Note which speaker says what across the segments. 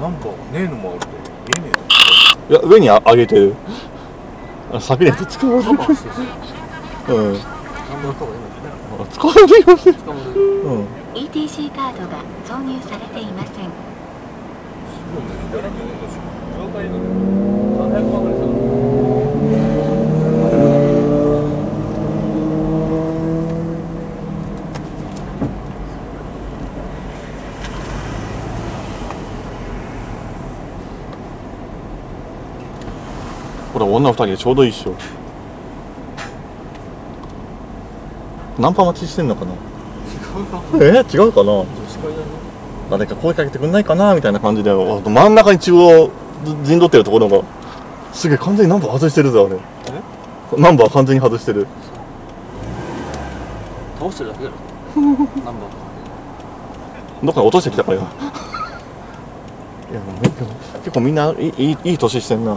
Speaker 1: なんかねえのもあるで見えね
Speaker 2: いや上にあ上げてる。あ先に使われるうん。使われるよね。
Speaker 1: 捕まる
Speaker 2: うん。
Speaker 3: ETC カードが挿入されていません。
Speaker 1: 業界の700万ぐらいする
Speaker 2: ほら女二人でちょうどいいっしょ。ナンパ待ちしてんのかな？
Speaker 1: 違うな。
Speaker 2: え？違うかな？
Speaker 1: 女子会だね。
Speaker 2: 誰か声かけてくんないかな？みたいな感じで。あ真ん中に中央陣取ってるところが。すげえ完全にナンバー外してるぞあれ。ナンバー完全に外してる。
Speaker 1: 倒してるだけだろ。ナンバー
Speaker 2: どっかに落としてきたからよ。いやめ結構みんないいいい年してんな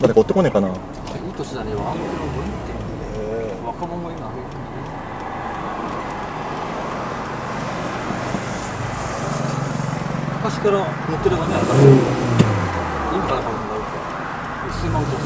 Speaker 2: 誰か追ってこねえかな。い
Speaker 1: い年だね若者若者が今昔から乗ってるがね今から多分なるか。1000万コース